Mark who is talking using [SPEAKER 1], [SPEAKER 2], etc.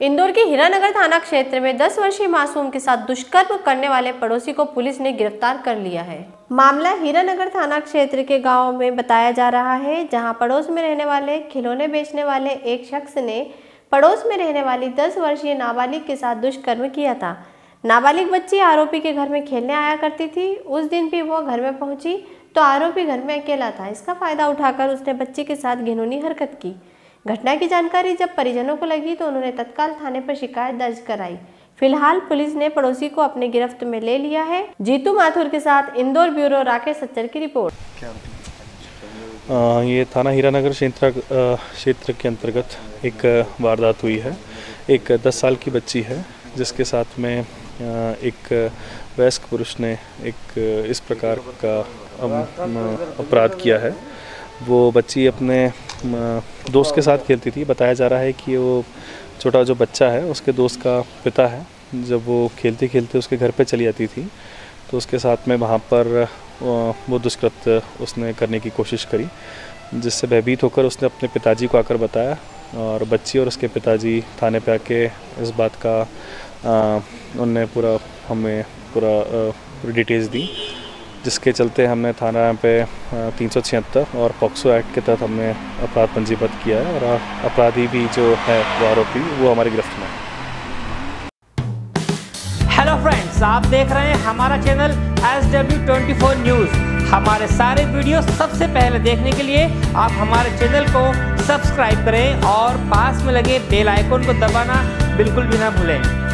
[SPEAKER 1] इंदौर के हीरानगर थाना क्षेत्र में 10 वर्षीय मासूम के साथ दुष्कर्म करने वाले पड़ोसी को पुलिस ने गिरफ़्तार कर लिया है। मामला हीरानगर थाना क्षेत्र के गाँव में बताया जा रहा है, जहाँ पड़ोस में रहने वाले, खिलौने बेचने वाले एक शख्स ने पड़ोस में रहने वाली 10 वर्षीय नाबालिग के साथ दुष्कर्म किया था। नाबालिग बच्ची आरोपी के घर में खेलने आया करती थी। उस दिन भी वो घर में पहुँची तो आरोपी घर में अकेला था। इसका फ़ायदा उठाकर उसने बच्ची के साथ घिनौनी हरकत की। घटना की जानकारी जब परिजनों को लगी तो उन्होंने तत्काल थाने पर शिकायत दर्ज कराई। फ़िलहाल पुलिस ने पड़ोसी को अपने गिरफ्त में ले लिया है। जीतू माथुर के साथ इंदौर ब्यूरो राकेश सच्चर की रिपोर्ट।
[SPEAKER 2] आ, ये थाना हीरानगर क्षेत्र क्षेत्र के अंतर्गत एक वारदात हुई है। एक 10 साल की बच्ची है जिसके साथ में एक वयस्क पुरुष ने एक इस प्रकार का अपराध किया है। वो बच्ची अपने दोस्त के साथ खेलती थी। बताया जा रहा है कि वो छोटा जो बच्चा है, उसके दोस्त का पिता है। जब वो खेलते खेलते उसके घर पे चली जाती थी तो उसके साथ में वहाँ पर वो दुष्कृत उसने करने की कोशिश करी, जिससे भयभीत होकर उसने अपने पिताजी को आकर बताया और बच्ची और उसके पिताजी थाने पे आके इस बात का उनने पूरा हमें पूरा डिटेल्स दी। जिसके चलते हमने थाना पे तीन सौ छिहत्तर और पॉक्सो एक्ट के तहत हमने अपराध पंजीबद्ध किया है और अपराधी भी जो है, वो आरोपी, वो हमारी गिरफ्त में
[SPEAKER 3] हेलो फ्रेंड्स आप देख रहे हैं हमारा channel S W twenty four news हमारे सारे वीडियो सबसे पहले देखने के लिए आप हमारे चैनल को सब्सक्राइब करें और पास में लगे बेल आइकन को दबाना बिल्कुल भी ना भूलें।